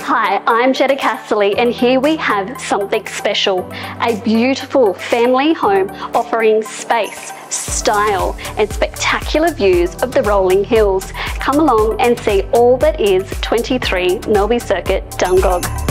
Hi, I'm Jetta Casterly, and here we have something special a beautiful family home offering space, style, and spectacular views of the rolling hills. Come along and see all that is 23 Melbee Circuit, Dungog.